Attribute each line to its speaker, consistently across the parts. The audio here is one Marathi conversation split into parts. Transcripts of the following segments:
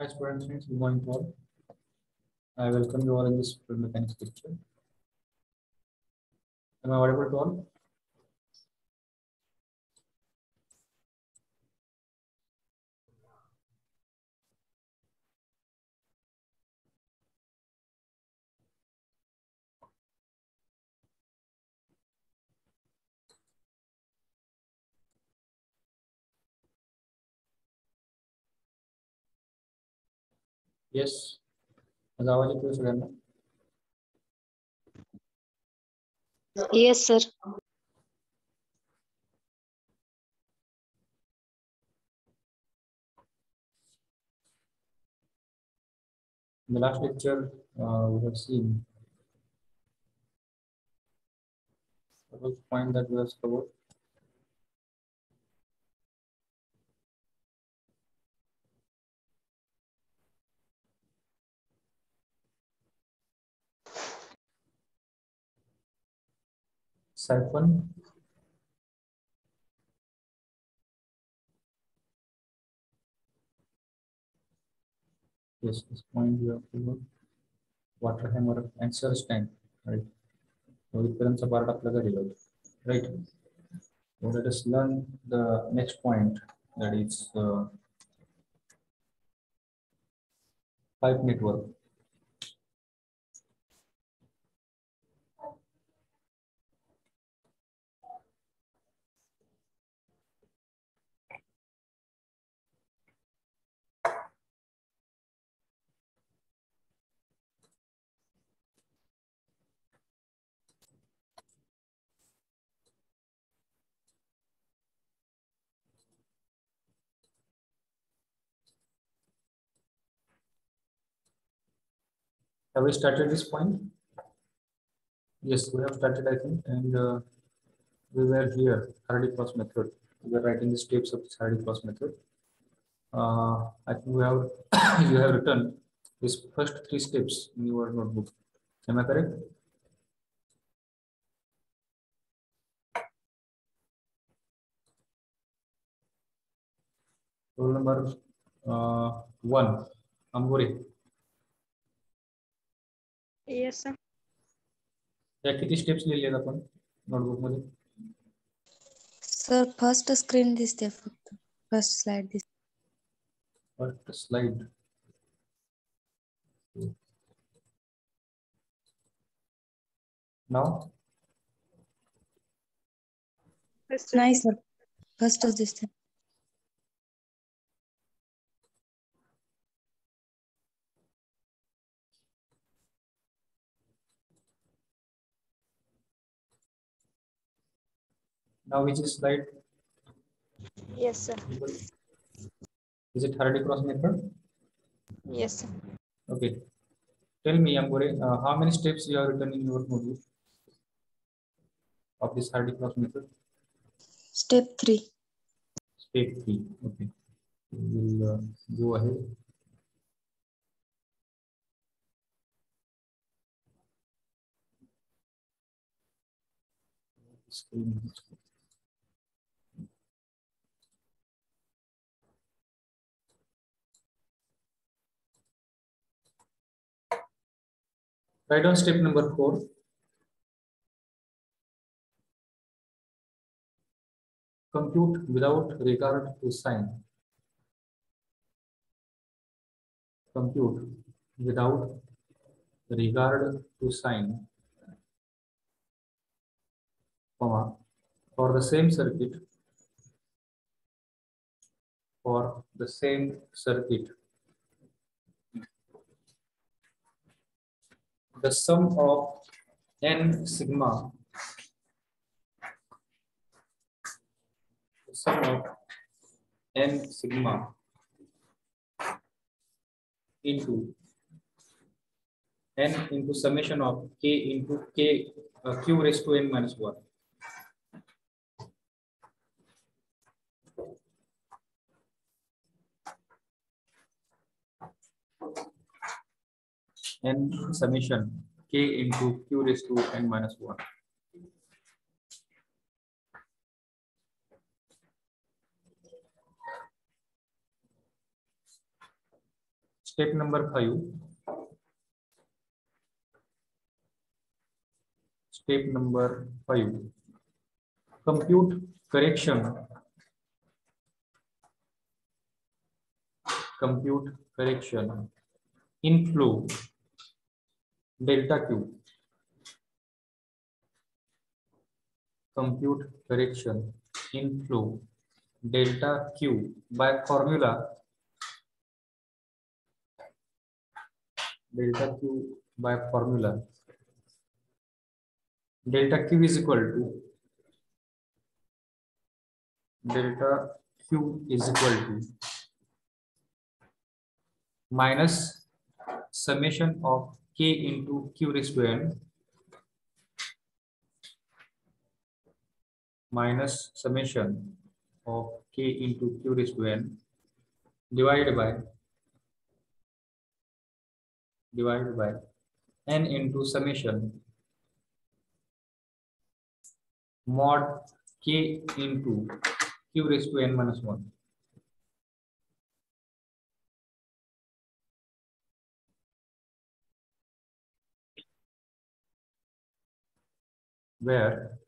Speaker 1: Hi students, good morning to all. I welcome you all in this fluid mechanics lecture. Am I audible to all? Yes. JavaScript student.
Speaker 2: Yes, sir.
Speaker 1: In the last lecture, uh, we have seen the first point that we have covered. Siphon Yes, this point we have covered. Water hammer and surge tank, right? So इथपर्यंतचा part आपला झालेला होता, right? So let us learn the next point that is uh, pipe network. Have we started this point? Yes, we have started, I think, and uh, we were here, Hardy cross method. We were writing the steps of this Hardy cross method. Uh, I think we have you have written these first three steps in your notebook. Am I correct? Roll number uh, one, Amburi.
Speaker 2: Yes, sir.
Speaker 1: त्या किती स्टेप्स लिहिलेत आपण नोटबुकमध्ये?
Speaker 3: सर फर्स्ट स्क्रीन दिसते फक्त. फर्स्ट स्लाइड दिसते
Speaker 1: फर्स्ट स्लाइड नाव
Speaker 3: नाही सर फर्स्टच दिसते.
Speaker 1: Now which is slide
Speaker 2: Yes, sir.
Speaker 1: is it Hardy cross method
Speaker 2: Yes, sir.
Speaker 1: okay tell me Ambore, uh, how many steps you have written in your notebook of this Hardy cross method
Speaker 3: step three
Speaker 1: step 3 okay we'll uh, go ahead Screen. Write down step number four. Compute without regard to sign. Compute without regard to sign. Comma, for the same circuit. For the same circuit. The sum of n sigma. The sum of n sigma into n into summation of k into k uh, q raised to n minus 1 n summation k into q raised to n minus 1. Step number five. Step number five. Compute correction. Compute correction. Inflow. Delta Q. Compute correction inflow delta Q by formula delta Q by formula delta Q is equal to delta Q is equal to minus summation of k into q raised to n minus summation of k into q raised to n divided by divided by n into summation mod k into q raised to n minus 1. Where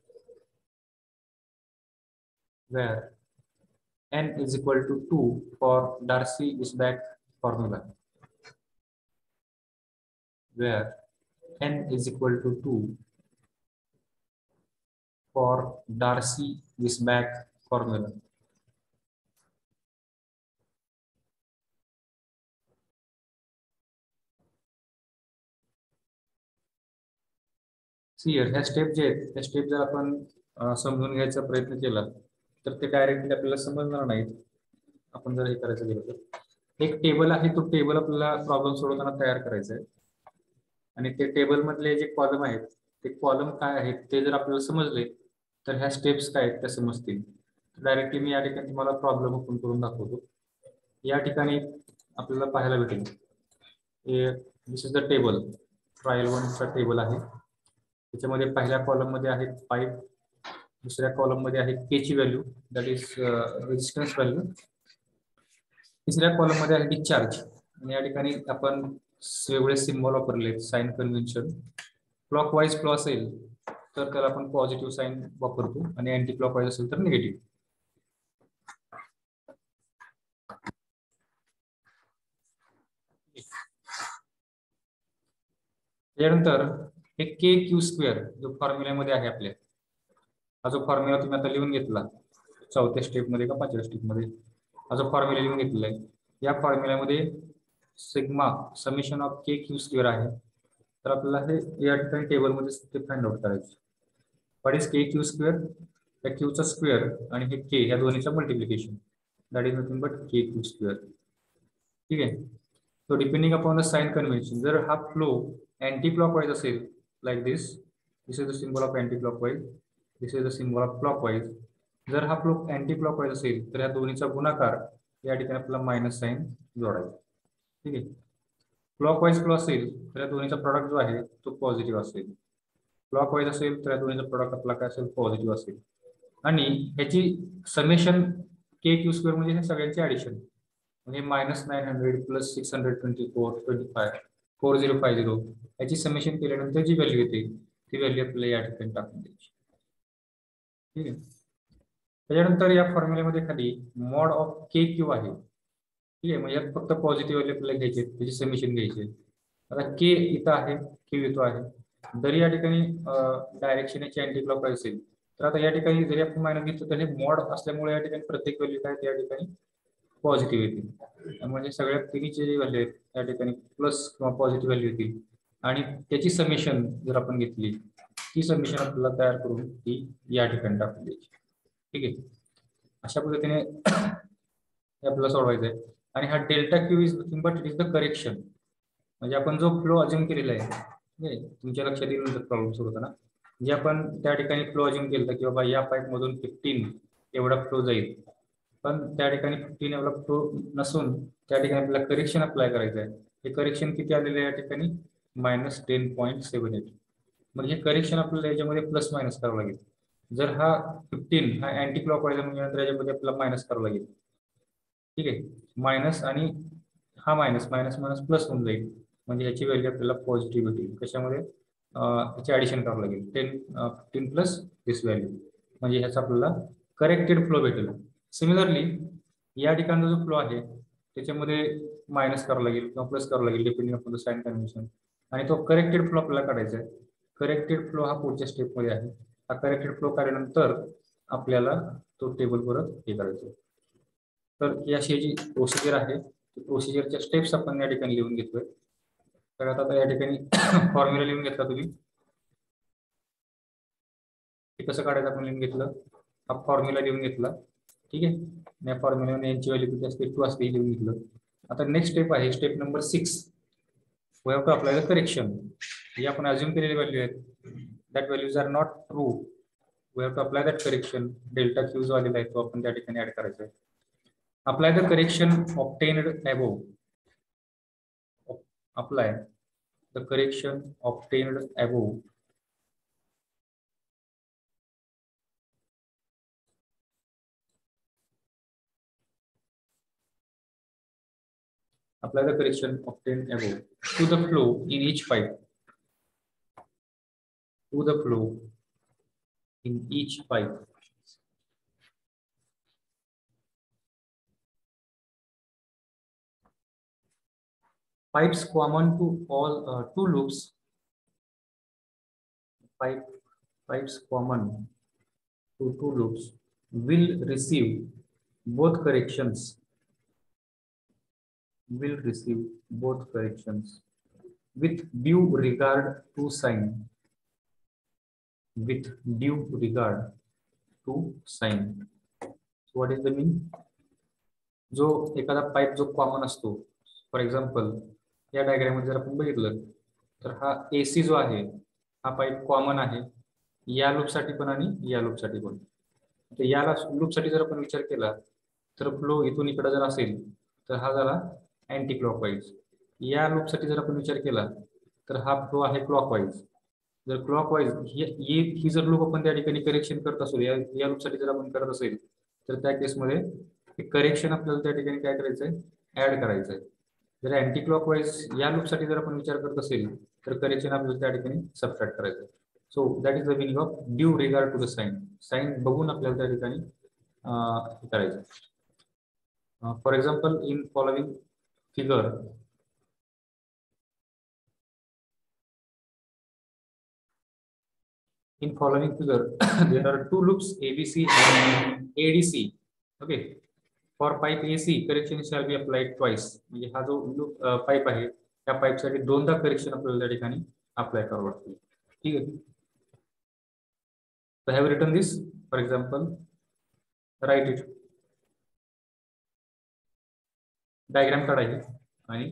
Speaker 1: where n is equal to 2 for Darcy-Weisbach formula where n is equal to 2 for Darcy-Weisbach formula. See here, ह्या स्टेप जे आहेत त्या स्टेप जर आपण समजून घ्यायचा प्रयत्न केला तर ते डायरेक्टली आपल्याला समजणार नाहीत. आपण जर हे करायचं गेलं तर. एक टेबल आहे तो टेबल आपल्याला प्रॉब्लेम सोडवताना तयार करायचा आहे. आणि ते टेबल मधले जे कॉलम आहेत ते कॉलम काय आहेत ते जर आपल्याला समजले तर ह्या स्टेप्स काय आहेत त्या समजतील. डायरेक्टली मी या ठिकाणी तुम्हाला प्रॉब्लेम ओपन करून दाखवतो. या ठिकाणी आपल्याला पाहायला भेटेल. This is the table trial वनचा table आहे. त्याच्यामध्ये पहिल्या कॉलममध्ये आहेत पाईप दुसऱ्या कॉलममध्ये आहे के ची value that is resistance value तिसऱ्या कॉलममध्ये आहे डिस्चार्ज आणि या ठिकाणी आपण वेगळे सिम्बॉल वापरले sign convention clockwise flow असेल तर त्याला आपण पॉझिटिव्ह साईन वापरतो. आणि अँटी क्लॉक वाईज असेल तर निगेटिव्ह त्यानंतर हे के क्यू स्क्वेअर जो फॉर्म्युल्यामध्ये आहे आपल्या हा जो फॉर्म्युला तुम्ही आता लिहून घेतला चौथ्या स्टेपमध्ये का पाचव्या स्टेपमध्ये हा जो फॉर्म्युला लिहून घेतलेला आहे या फॉर्म्युल्यामध्ये sigma summation of K Q square आहे. तर आपल्याला हे या ठिकाणी टेबलमध्ये ते फाइंड आउट करायचं. What is K Q square त्या क्यूचा स्क्वेअर आणि हे के या दोन्हीचं multiplication that is nothing but K Q square ठीक आहे? So depending upon the sign convention जर हा फ्लो अँटी क्लॉकवाईज असेल like this This is the symbol of anti This is the the of of जर हा फ्लो अँटीक्लॉकवाईज असेल तर या दोन्हीचा गुणाकार या ठिकाणी आपल्याला मायनस साईन जोडायचा. ठीक आहे? क्लॉकवाईज फ्लो असेल तर या दोन्हीचा प्रॉडक्ट जो आहे तो पॉझिटिव्ह असेल. क्लॉकवाईज असेल तर या दोन्हीचा प्रॉडक्ट आपला काय असेल? पॉझिटिव्ह असेल. आणि ह्याची समेशन के क्यू स्क्वेअर म्हणजे हे सगळ्यांचे ऍडिशन म्हणजे minus nine hundred plus six hundred twenty four twenty five four zero five zero. याची समेशन केल्यानंतर जी व्हॅल्यू येते ती व्हॅल्यू आपल्याला या ठिकाणी टाकून द्यायची. ठीक आहे? त्याच्यानंतर या फॉर्म्युल्यामध्ये खाली मॉड ऑफ के क्यू आहे. ठीक आहे? म्हणजे यात फक्त पॉझिटिव्ह व्हॅल्यू आपल्याला घ्यायचे त्याची समेशन घ्यायचे. आता के इथं आहे क्यू इथं आहे. जरी या ठिकाणी डायरेक्शन याची अँटी क्लॉक असेल तर आता या ठिकाणी जरी आपण मायनस घेतलं तर हे मॉड असल्यामुळे या ठिकाणी प्रत्येक व्हॅल्यू काय त्या ठिकाणी पॉझिटिव्ह येतील. त्यामुळे सगळ्या तिन्हीचे जे व्हॅल्यू आहेत त्या ठिकाणी प्लस किंवा पॉझिटिव्ह व्हॅल्यू येतील. आणि त्याची समेशन जर आपण घेतली ती समेशन आपल्याला तयार करून ती या ठिकाणी टाकून द्यायची. ठीक आहे? अशा पद्धतीने हे आपल्याला सोडवायचं आहे. आणि हा delta Q is nothing but it is the correction म्हणजे आपण जो फ्लो अज्युम केलेला आहे ठीक आहे? तुमच्या लक्षात येईल नंतर प्रॉब्लेम सोडवताना जे आपण त्या ठिकाणी फ्लो अज्युम केलं की बाबा या पाईप मधून फिफ्टीन एवढा फ्लो जाईल. पण त्या ठिकाणी फिफ्टीन एवढा टू नसून त्या ठिकाणी आपल्याला करेक्शन अप्लाय करायचं आहे. हे करेक्शन किती आलेलं आहे या ठिकाणी? Minus ten point seven eight मग हे करेक्शन आपल्याला याच्यामध्ये प्लस मायनस करावं लागेल. जर हा फिफ्टीन हा अँटी क्लॉक वाईज म्हणजे नंतर याच्यामध्ये आपल्याला मायनस करावं लागेल. ठीक आहे? मायनस आणि हा मायनस मायनस मायनस प्लस होऊन जाईल. म्हणजे ह्याची व्हॅल्यू आपल्याला पॉझिटिव्ह भेटेल कशामध्ये? ह्याची ॲडिशन करावं लागेल. Ten fifteen plus this value म्हणजे ह्याचा आपल्याला करेक्टेड फ्लो भेटेल. सिमिलरली या ठिकाणचा जो फ्लो आहे त्याच्यामध्ये मायनस करावं लागेल किंवा प्लस करावं लागेल depending upon the sign convention आणि तो करेक्टेड फ्लो आपल्याला काढायचा आहे. करेक्टेड फ्लो हा पुढच्या स्टेपमध्ये आहे. हा करेक्टेड फ्लो काढल्यानंतर आपल्याला तो टेबल परत हे करायचा आहे. तर ही अशी जी प्रोसिजर आहे प्रोसिजरच्या स्टेप्स आपण या ठिकाणी लिहून घेतोय. तर आता या ठिकाणी फॉर्म्युला लिहून घेतला तुम्ही. ते कसं काढायचं आपण लिहून घेतलं? हा फॉर्म्युला लिहून घेतला. ठीक आहे? या फॉर्म्युला यांची व्हॅल्यू किती असते? टू असते लिहून घेतलं. आता नेक्स्ट स्टेप आहे step number six we have to apply the correction ही आपण अज्युम केलेली व्हॅल्यू आहेत. That values are not true we have to apply that correction delta Q जो आलेला आहे तो आपण त्या ठिकाणी ऍड करायचा आहे. Apply the correction obtained above apply the correction obtained above apply the correction obtained above. To the flow in each pipe to the flow in each pipe pipes common to all uh, two loops. Pipe pipes common to two loops will receive both corrections will receive both corrections with due regard to sign. With due regard to sign. So what is the mean जो एखादा पाईप जो कॉमन असतो फॉर एक्झाम्पल या डायग्राममध्ये जर आपण बघितलं तर हा एसी जो आहे हा पाईप कॉमन आहे या लूपसाठी पण आणि या लूपसाठी पण. तर या लूपसाठी जर आपण विचार केला तर फ्लो इथून इकडे जर असेल तर हा झाला अँटी क्लॉकवाईज या लूपसाठी जर आपण विचार केला तर हा फ्लो आहे क्लॉकवाईज जर क्लॉकवाईज ही ही जर लूप आपण त्या ठिकाणी करेक्शन करत असू या या लूपसाठी जर आपण करत असेल तर त्या केसमध्ये करेक्शन आपल्याला त्या ठिकाणी काय करायचं आहे ऍड करायचं आहे जर अँटी क्लॉकवाईज या लूपसाठी जर आपण विचार करत असेल तर करेक्शन आपल्याला त्या ठिकाणी सबट्रॅक्ट करायचं so that is the meaning of due regard to the sign sign बघून आपल्याला त्या ठिकाणी करायचं for example in following figure in following figure there are two loops abc and adc okay for pipe ac correction shall be applied twice म्हणजे हा जो लूप पाईप आहे त्या पाईपसाठी दोनदा करेक्शन आपल्याला त्या ठिकाणी अप्लाय करावं लागते ठीक आहे so have written this for example write it diagram काढायची आणि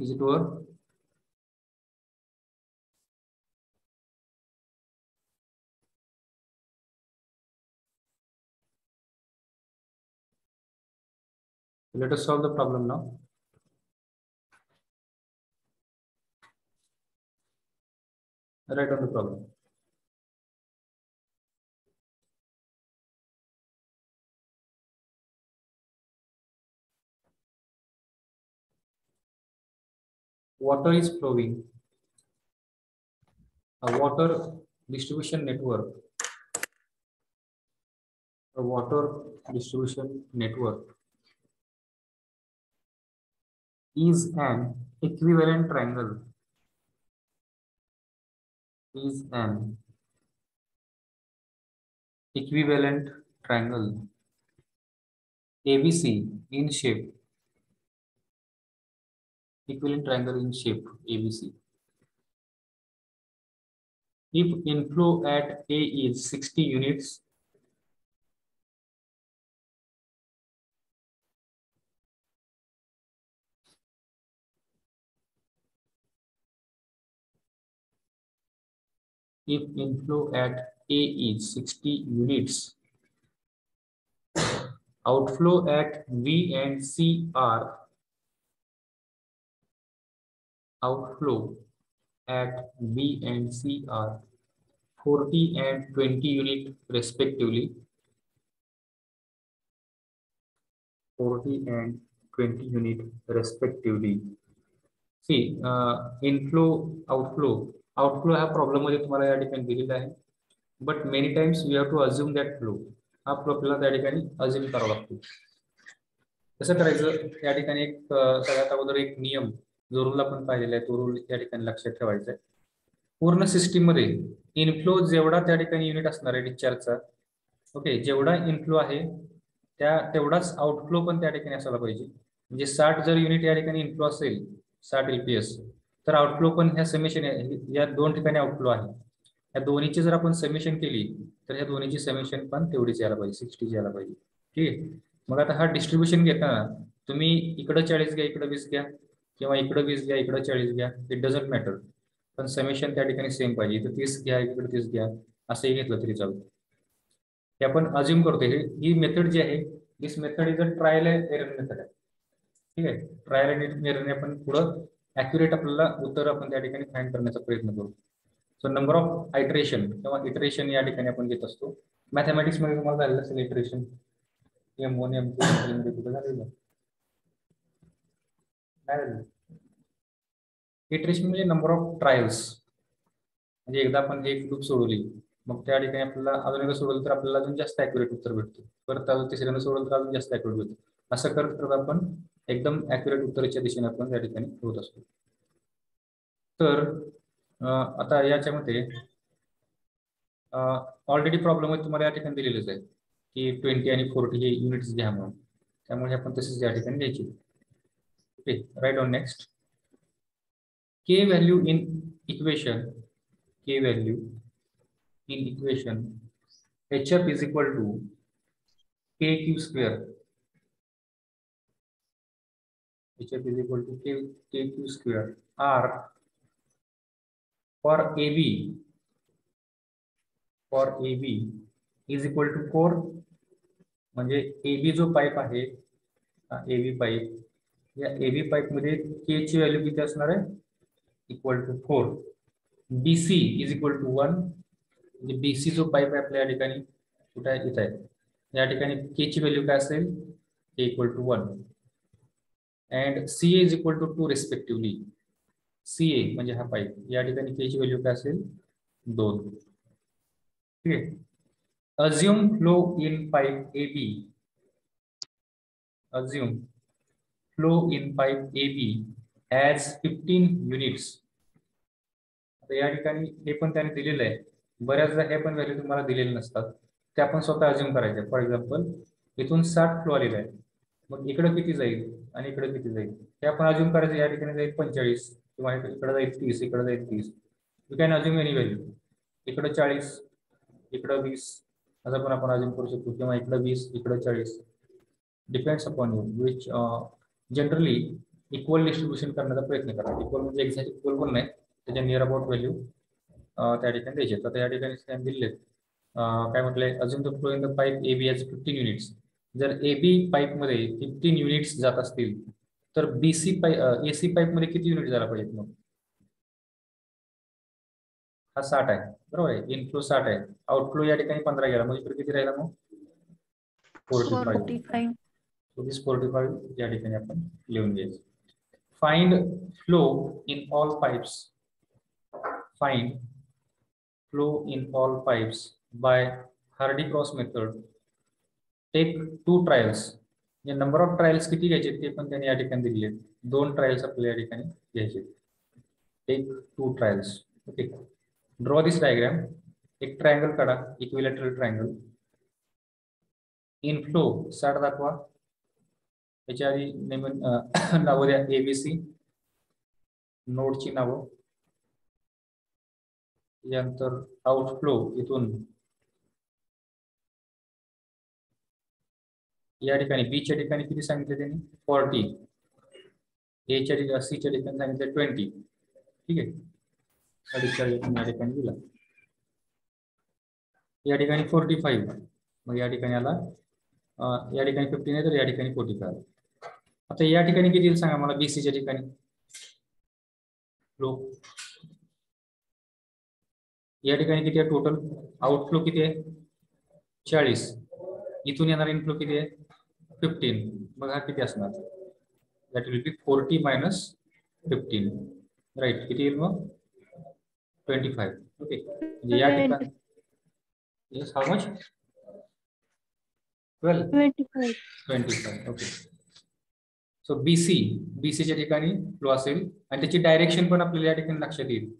Speaker 1: Is it over? Let us solve the problem now. Write on the problem. Water is flowing. A water distribution network. A water distribution network is an equivalent triangle. Is an equivalent triangle. ABC in shape equivalent triangle in shape ABC if inflow at A is 60 units if inflow at A is 60 units, outflow at V and C are outflow at B and C are 40 and 20 unit respectively. 40 and 20 unit respectively. See, uh, inflow, outflow. Outflow ह्या प्रॉब्लेममध्ये तुम्हाला या ठिकाणी दिलेला आहे. But many times you have to assume that flow हा फ्लो आपल्याला त्या ठिकाणी अज्युम करावा लागतो. कसं करायचं? या ठिकाणी एक सगळ्यात अगोदर एक नियम जो रूल आपण पाहिलेला आहे. तो रूल या ठिकाणी लक्षात ठेवायचा आहे पूर्ण सिस्टीममध्ये इनफ्लो जेवढा त्या ठिकाणी युनिट असणार आहे डिस्चार्जचा ओके जेवढा इनफ्लो आहे त्या तेवढाच आउटफ्लो पण त्या ठिकाणी असायला पाहिजे. म्हणजे साठ जर युनिट या ठिकाणी इनफ्लो असेल साठ एलपीएस तर आउटफ्लो पण ह्या समेशन या दोन ठिकाणी आउटफ्लो आहे. या दोन्हीची जर आपण समेशन केली तर ह्या दोन्हीची समेशन पण तेवढीच यायला पाहिजे सिक्स्टी यायला पाहिजे. ठीक आहे? मग आता हा डिस्ट्रीब्युशन घेताना तुम्ही इकडं चाळीस घ्या इकडं वीस घ्या. किंवा इकडं वीस घ्या इकडं चाळीस घ्या इट डझंट मॅटर पण समेशन त्या ठिकाणी सेम पाहिजे. इथं तीस घ्या इकडे तीस घ्या असंही घेतलं तरी चालतं. हे आपण अज्युम करतो. ही मेथड जी आहे this method is a trial error method आहे. ठीक आहे? ट्रायल एररने आपण पुढं ऍक्युरेट आपल्याला उत्तर आपण त्या ठिकाणी फाइंड करण्याचा प्रयत्न करू. सो नंबर ऑफ आयट्रेशन किंवा इटरेशन या ठिकाणी आपण घेत असतो. मॅथमॅटिक्समध्ये तुम्हाला झालेलं असेल iteration M one M two झालेलं? इटरेशन म्हणजे नंबर ऑफ ट्रायल्स म्हणजे एकदा आपण एक ग्रुप सोडवली मग त्या ठिकाणी आपल्याला अजून एकदा सोडवलं तर आपल्याला अजून जास्त ॲक्युरेट उत्तर भेटतो. परत अजून तिसऱ्यांदा सोडवलं तर अजून जास्त ॲक्युरेट भेटतो. असं करत करत आपण एकदम ॲक्युरेट उत्तराच्या दिशेने आपण त्या ठिकाणी होत असतो. तर आता याच्यामध्ये ऑलरेडी प्रॉब्लेम आहे तुम्हाला या ठिकाणी दिलेलेच आहे की ट्वेंटी आणि फोर्टी हे युनिट्स घ्या म्हणून. त्यामुळे आपण तसेच या ठिकाणी घ्यायची. Okay right on next K value in equation K value in equation H F is equal to K Q square HF is equal to K, KQ square R for AB for AB is equal to 4 म्हणजे AB जो पाईप आहे एबी पाईप या एबी पाईपमध्ये के ची व्हॅल्यू किती असणार आहे? Equal to four BC is equal to one म्हणजे बीसी जो पाईप आहे आपल्या या ठिकाणी कुठे आहे? इथं आहे. या ठिकाणी के ची व्हॅल्यू काय असेल? K equal to one and C is equal to two respectively C A म्हणजे हा पाईप या ठिकाणी के ची व्हॅल्यू काय असेल? दोन. ठीक आहे. Assume flow in pipe A B assume flow in pipe A B as fifteen units आता या ठिकाणी हे पण त्याने दिलेलं आहे. बऱ्याचदा हे पण व्हॅल्यू तुम्हाला दिलेले नसतात. ते आपण स्वतः अज्युम करायचे. फॉर एक्झाम्पल इथून साठ फ्लो आलेला आहे. मग इकडं किती जाईल आणि इकडे किती जाईल? हे आपण अजून करायचं या ठिकाणी जाईल पंचेचाळीस किंवा इकडे जाईल तीस इकडे जाईल तीस. You can assume any value इकडं चाळीस इकडं वीस. असं पण आपण अजून करू शकतो. किंवा इकडं वीस इकडं चाळीस. Depends upon you which generally equal distribution करण्याचा प्रयत्न करा. इक्वल म्हणजे एक्झॅक्ट इक्वल पण नाही त्याच्या नियर अबाउट व्हॅल्यू त्या ठिकाणी द्यायचे. तर त्या ठिकाणी दिले काय म्हटलंय assume the flow in the pipe A B as fifteen units जर ए बी पाईपमध्ये फिफ्टीन युनिट्स जात असतील तर बीसी पाईप एसी पाईपमध्ये किती युनिट झाला पाहिजेत मग? हा साठ आहे. बरोबर आहे? इनफ्लो साठ आहे. आउटफ्लो या ठिकाणी पंधरा गेला म्हणजे किती राहिला मग? Forty five this forty five या ठिकाणी आपण लिहून घ्यायचं. Find flow in all pipes find flow in all pipes by Hardy Cross method take two trials म्हणजे नंबर ऑफ ट्रायल्स किती घ्यायचे ते पण त्यांनी या ठिकाणी दिले दोन ट्रायल्स आपल्याला या ठिकाणी घ्यायचे. Take two trials okay draw this diagram एक ट्रायंगल काढा. इक्विलेटरल ट्रायंगल इन फ्लो साठ दाखवा. याच्या आधी नेमून नावं द्या. एबीसी नोडची नावं. यानंतर आउटफ्लो इथून. या ठिकाणी बी च्या ठिकाणी किती सांगितले त्यांनी? फॉर्टी एच्या ठिकाणी सी च्या ठिकाणी सांगितले ट्वेंटी ठीक आहे? अडीचच्या ठिकाणी या ठिकाणी दिला. या ठिकाणी फोर्टी फाईव्ह मग या ठिकाणी आला. या ठिकाणी फिफ्टीन आहे तर या ठिकाणी फोर्टी फाईव्ह आता या ठिकाणी किती येईल सांगा मला बीसीच्या ठिकाणी? फ्लो या ठिकाणी किती आहे टोटल आउटफ्लो किती आहे? चाळीस. इथून येणार इनफ्लो किती आहे? फिफ्टीन मग हा किती असणार? That will be forty minus fifteen right किती येईल मग? ट्वेंटी फाईव्ह ओके म्हणजे या ठिकाणी yes how much
Speaker 2: twelve twenty
Speaker 1: five twenty five so BC बीसीच्या ठिकाणी फ्लो असेल. आणि त्याची डायरेक्शन पण आपल्याला या ठिकाणी लक्षात येईल.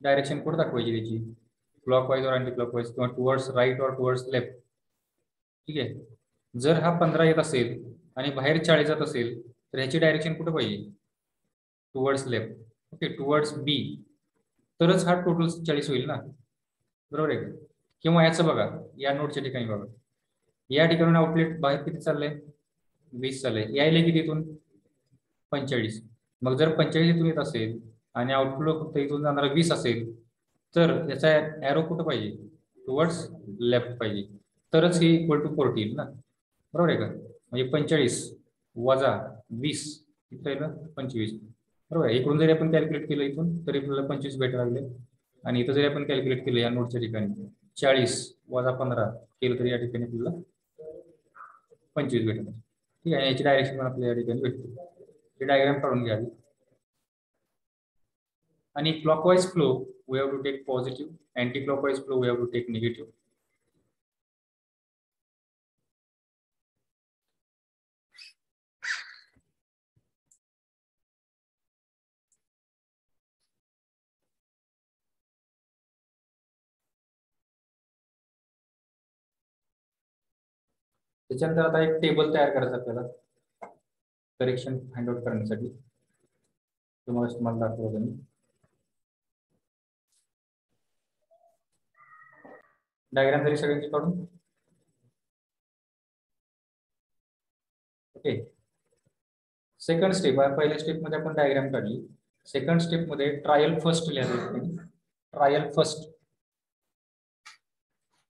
Speaker 1: डायरेक्शन कुठं दाखवायची त्याची? क्लॉकवाईज और अँटी क्लॉकवाईज किंवा टुवर्ड्स राईट और टुवर्ड्स लेफ्ट ठीक आहे? जर हा पंधरा येत असेल आणि बाहेर चाळीस जात असेल तर ह्याची डायरेक्शन कुठं पाहिजे? Towards left okay towards B तरच हा टोटल चाळीस होईल ना? बरोबर आहे किंवा याचं बघा या नोटच्या ठिकाणी बघा. या ठिकाणी आउटलेट बाहेर किती चाललंय? वीस चाललंय यायला किती इथून? पंचेचाळीस. मग जर पंचेचाळीस इथून येत असेल आणि आउटफ्लो फक्त इथून जाणारा वीस असेल तर याचा ॲरो कुठं पाहिजे? टुवर्ड्स लेफ्ट पाहिजे. तरच हे इक्वल टू फोर्टी येईल ना? बरोबर आहे का? म्हणजे पंचेचाळीस वजा वीस किती राहिलं पंचवीस. बरोबर आहे. इकडून जरी आपण कॅल्क्युलेट केलं इथून तरी आपल्याला पंचवीस भेटायला लागले. आणि इथं जरी आपण कॅल्क्युलेट केलं या नोटच्या ठिकाणी चाळीस वजा पंधरा केलं तरी या ठिकाणी आपल्याला पंचवीस भेटणार. ठीक आहे याची डायरेक्शन पण आपल्याला या ठिकाणी भेटते. हे डायग्राम काढून घ्यावी आणि clockwise flow we have to take positive anticlockwise flow we have to take negative त्याच्यानंतर आता एक टेबल तयार करायचं आपल्याला. करेक्शन फाइंड आउट करण्यासाठी. तुम्हाला तुम्हाला दाखवलं मी. डायग्राम तरी सगळ्यांची काढून. ओके सेकंड स्टेप पहिल्या स्टेपमध्ये आपण डायग्राम काढली. सेकंड स्टेपमध्ये ट्रायल फर्स्ट लिहायचं ट्रायल फर्स्ट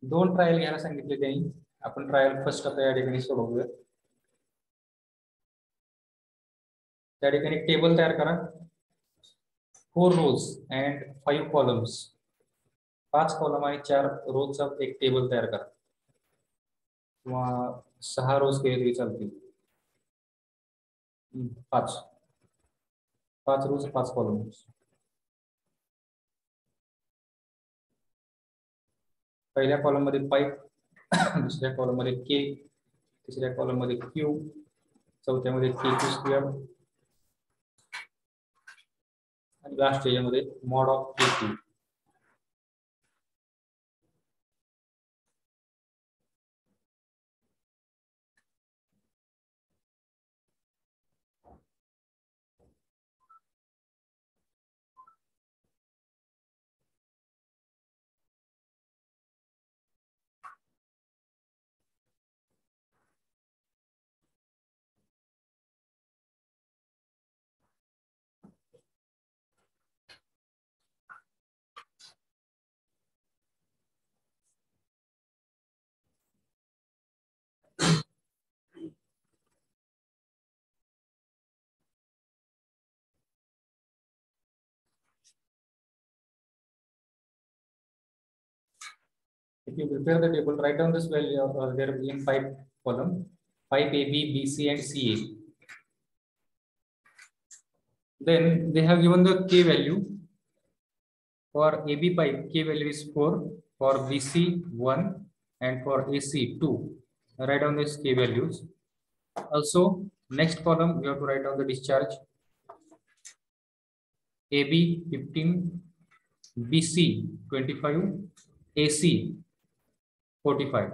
Speaker 1: दोन ट्रायल घ्यायला सांगितले त्यांनी आपण ट्रायल फर्स्ट आता या ठिकाणी सोडवूया. त्या ठिकाणी टेबल तयार करा. Four rows and five columns पाच कॉलम आणि चार रोजचा एक टेबल तयार करा. किंवा सहा रोज केले तरी चालतील. पाच. पाच रोज पाच कॉलम्स पहिल्या कॉलममध्ये पाईप दुसऱ्या कॉलममध्ये के तिसऱ्या कॉलममध्ये क्यू चौथ्यामध्ये के क्यू स्क्वेअर आणि लास्ट याच्यामध्ये mod of K Q If you prepare the table, write down this value uh, there in five column, 5AB, BC and C A. Then they have given the K value. For AB pipe, K value is four, for BC one, and for AC two, write down these K values. Also, next column, we have to write down the discharge. AB 15, BC 25, AC 45,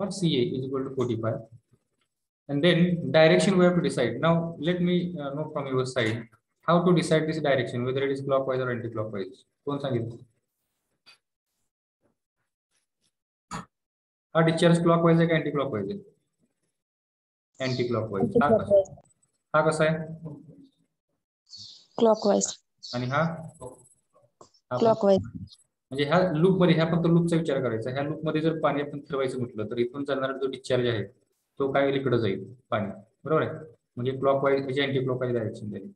Speaker 1: or CA is equal to 45. And then direction we have to decide. Now, let me uh, know from your side how to decide this direction, whether it is clockwise or anti-clockwise. कोण सांगितलं हा डिस्चार्ज क्लॉकवाईज आहे का अँटी क्लॉकवाईज आहे अँटी क्लॉकवाईज हा कसा हा कसा आहे
Speaker 3: क्लॉकवाईज
Speaker 1: आणि हा हा पण-
Speaker 3: क्लॉकवाईज
Speaker 1: म्हणजे ह्या लूपमध्ये ह्या फक्त लूपचा विचार करायचा. ह्या लूपमध्ये जर पाणी आपण फिरवायचं म्हटलं तर इथून चालणारा जो डिस्चार्ज आहे तो काय इकडे जाईल पाणी. बरोबर आहे? म्हणजे क्लॉक वाईज म्हणजे अँटी क्लॉकवाईज डायरेक्शन जाईल.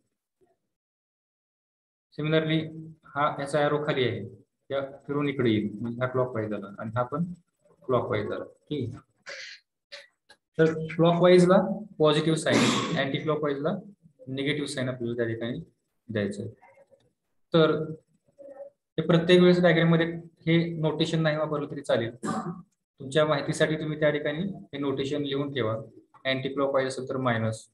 Speaker 1: सिमिलरली हा याचा एरो खाली आहे. त्या फिरून इकडे येईल. म्हणजे हा क्लॉकवाईज झाला आणि हा पण क्लॉक वाईज झाला. ठीक आहे? तर क्लॉकवाईजला पॉझिटिव्ह साईन अँटी क्लॉक वाईजला निगेटिव्ह साईन आपल्याला त्या ठिकाणी द्यायचं आहे. तर हे प्रत्येक वेळेस डायग्राममध्ये हे नोटेशन नाही वापरलं तरी चालेल. तुमच्या माहितीसाठी तुम्ही त्या ठिकाणी हे नोटेशन लिहून ठेवा. अँटी क्लॉकवाईज असेल तर मायनस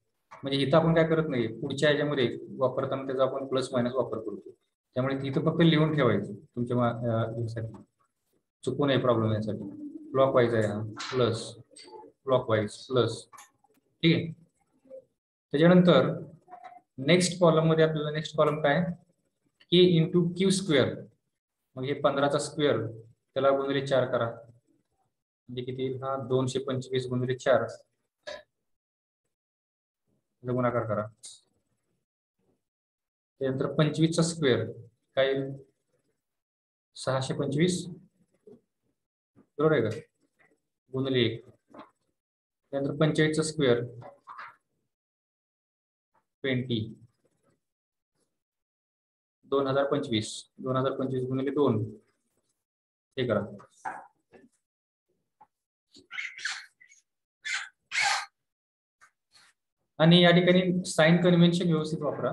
Speaker 1: म्हणजे इथं आपण काय करत नाही पुढच्या ह्याच्यामध्ये वापरताना त्याचा आपण प्लस मायनस वापर करतो. त्यामुळे इथं फक्त लिहून ठेवायचं तुमच्या चुकून आहे प्रॉब्लेम यासाठी. क्लॉकवाईज आहे हा. प्लस क्लॉकवाईज प्लस ठीक आहे? त्याच्यानंतर नेक्स्ट कॉलममध्ये आपल्याला नेक्स्ट कॉलम काय? के इंटू क्यू स्क्वेअर मग हे पंधराचा स्क्वेअर त्याला गुणिले चार करा. म्हणजे किती? हा दोनशे पंचवीस गुणिले चार. गुणाकार करा. त्यानंतर पंचवीसचा स्क्वेअर काय येईल? सहाशे पंचवीस. बरोबर आहे का? गुणिले एक. त्यानंतर पंचेचाळीसचा स्क्वेअर ट्वेंटी. दोन हजार पंचवीस. दोन हजार पंचवीस गुणिले दोन. हे करा. आणि या ठिकाणी साइन कन्व्हेन्शन व्यवस्थित वापरा.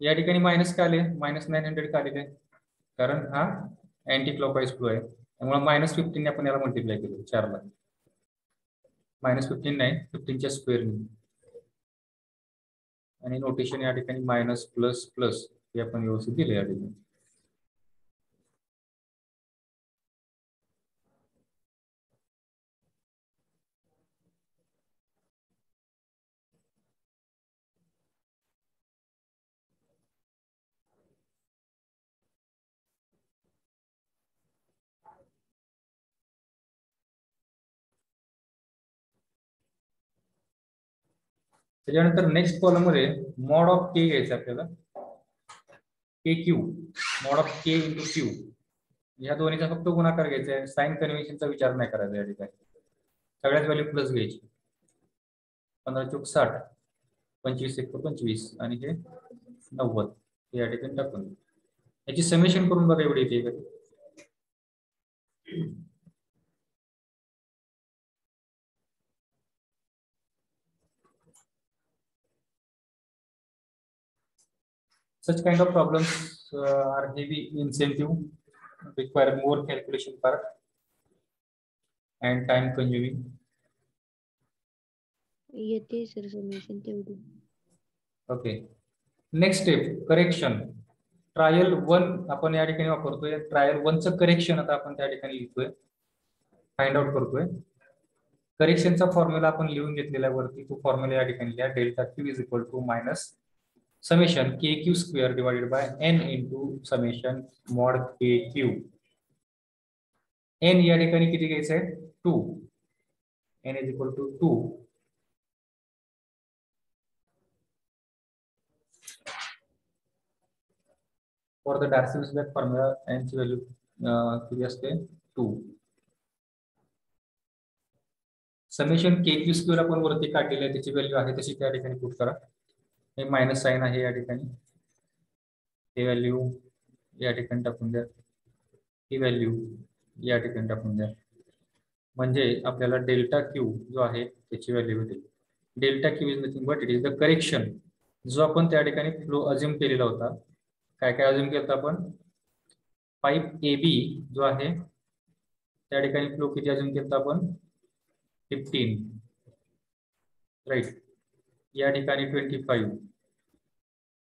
Speaker 1: या ठिकाणी मायनस का आले? मायनस नाईन हंड्रेड का आलेले कारण हा अँटी क्लॉकवाईज फ्लो आहे. त्यामुळे मायनस फिफ्टीन आपण याला मल्टिप्लाय केलं चारला. मायनस फिफ्टीन नाही फिफ्टीनच्या स्क्वेअरनी आणि नोटेशन या ठिकाणी मायनस प्लस प्लस हे आपण व्यवस्थित दिले या ठिकाणी. त्याच्यानंतर नेक्स्ट कॉलममध्ये मॉड ऑफ के घ्यायचं आपल्याला. K Q mod of K into Q या दोन्हीचा फक्त गुणाकार घ्यायचा आहे. साईन कन्व्हेन्शनचा विचार नाही करायचा या ठिकाणी. सगळ्याच व्हॅल्यू प्लस घ्यायची. पंधरा चौक साठ पंचवीस एक पंचवीस आणि हे नव्वद. हे या ठिकाणी टाकून. याची समेशन करून बघा एवढी येते Such kind of problems uh, are heavy incentive, require more calculation part and time consuming. Okay next step correction trial one आपण या ठिकाणी वापरतोय. ट्रायल वनचं करेक्शन आता आपण त्या ठिकाणी लिहितोय. फाइंड आउट करतोय. करेक्शनचा फॉर्म्युला आपण लिहून घेतलेला आहे वरती. तो फॉर्म्युला या ठिकाणी लिहा. Delta Q is equal to minus summation K Q square by by N summation mod mod K Q N या ठिकाणी किती घ्यायचं आहे? Two N is equal to two for the Darcy Weisbach formula N ची व्हॅल्यू uh, किती असते? Two summation K Q square आपण वरती काढलेलं आहे त्याची व्हॅल्यू आहे तशी त्या ठिकाणी पुट करा. हे मायनस साईन आहे या ठिकाणी. हे व्हॅल्यू या ठिकाणी टाकून द्या. ही व्हॅल्यू या ठिकाणी टाकून द्या. म्हणजे आपल्याला डेल्टा क्यू जो आहे त्याची व्हॅल्यू भेटेल. Delta Q is nothing but it is the correction जो आपण त्या ठिकाणी फ्लो अज्युम केलेला होता. काय काय अज्युम केलं आपण? पाईप ए बी जो आहे त्या ठिकाणी फ्लो किती अज्युम केलं आपण? फिफ्टीन राईट या ठिकाणी ट्वेंटी फाईव्ह